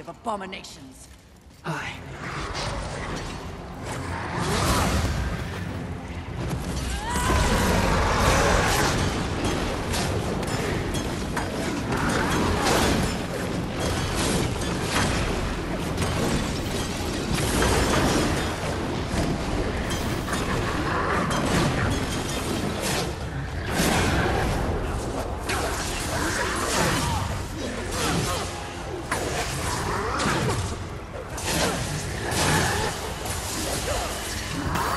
of abominations. I Thank.